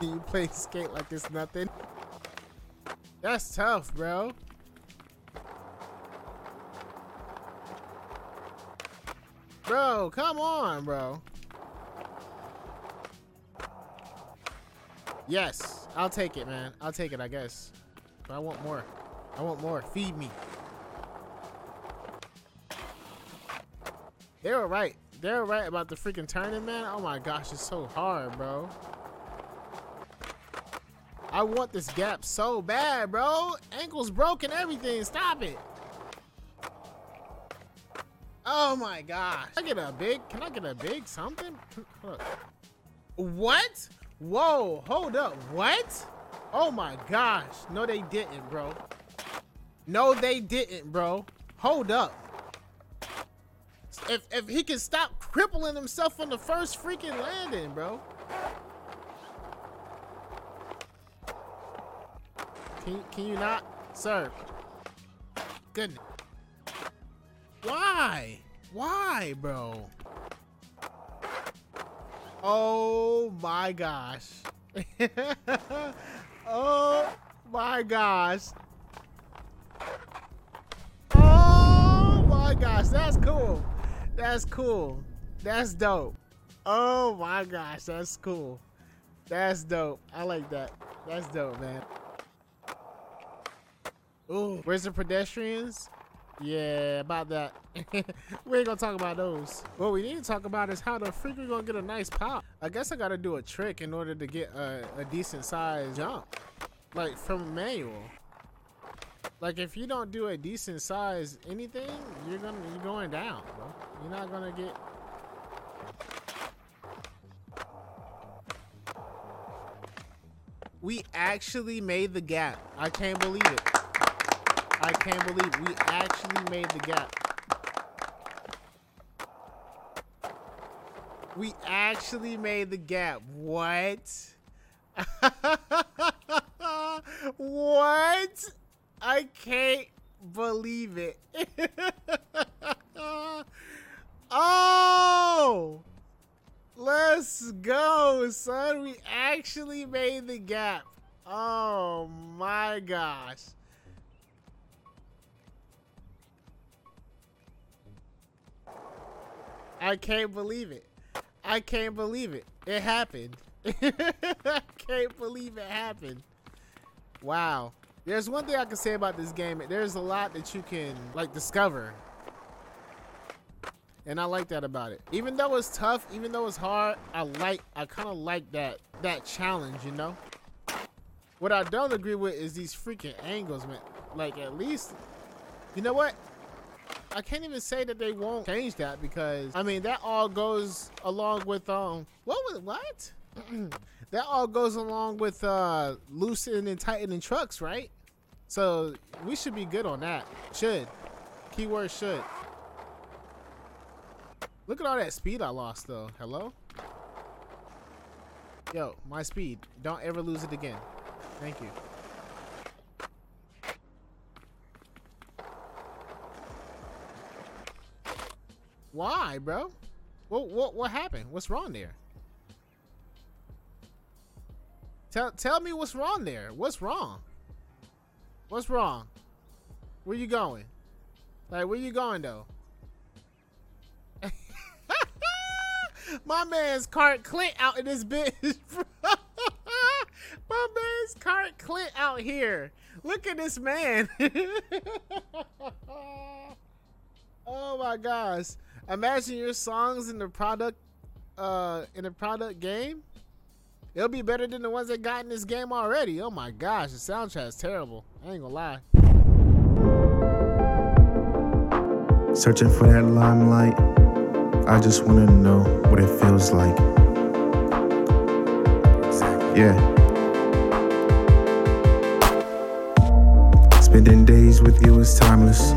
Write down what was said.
you play skate like it's nothing. That's tough, bro. Bro, come on, bro. Yes, I'll take it, man. I'll take it, I guess. But I want more. I want more. Feed me. They were right. They were right about the freaking turning, man. Oh my gosh, it's so hard, bro. I want this gap so bad, bro. Ankle's broken, everything. Stop it. Oh my gosh. Can I get a big? Can I get a big something? What? Whoa, hold up. What? Oh my gosh. No, they didn't, bro. No, they didn't, bro. Hold up. If, if he can stop crippling himself on the first freaking landing, bro. Can, can you not? Sir. Goodness. Why? Why, bro? Oh my gosh. oh my gosh. Oh my gosh, that's cool. That's cool. That's dope. Oh my gosh, that's cool. That's dope. I like that. That's dope, man. Ooh, where's the pedestrians? Yeah, about that. we ain't gonna talk about those. What we need to talk about is how the freak we gonna get a nice pop. I guess I gotta do a trick in order to get a, a decent size jump. Like from manual. Like if you don't do a decent size anything, you're gonna you're going down, bro. You're not gonna get We actually made the gap. I can't believe it. I can't believe we actually made the gap. We actually made the gap. What? what? I can't believe it. oh! Let's go, son. We actually made the gap. Oh my gosh. I can't believe it. I can't believe it. It happened. I can't believe it happened. Wow. There's one thing I can say about this game. There's a lot that you can like discover. And I like that about it. Even though it's tough, even though it's hard, I like I kind of like that that challenge, you know? What I don't agree with is these freaking angles, man. Like at least you know what? I can't even say that they won't change that because I mean that all goes along with um what was what? that all goes along with uh loosening and tightening trucks, right? So we should be good on that. Should. Keyword should. Look at all that speed I lost though. Hello? Yo, my speed. Don't ever lose it again. Thank you. Why, bro? What what what happened? What's wrong there? Tell tell me what's wrong there. What's wrong? What's wrong? Where you going? Like where you going though? My man's Cart Clint out in this bitch. My man's Cart Clint out here. Look at this man. oh my gosh. Imagine your songs in the product uh in the product game. It'll be better than the ones that got in this game already. Oh my gosh, the soundtrack's terrible. I ain't gonna lie. Searching for that limelight. I just wanna know what it feels like. Yeah. Spending days with you is timeless.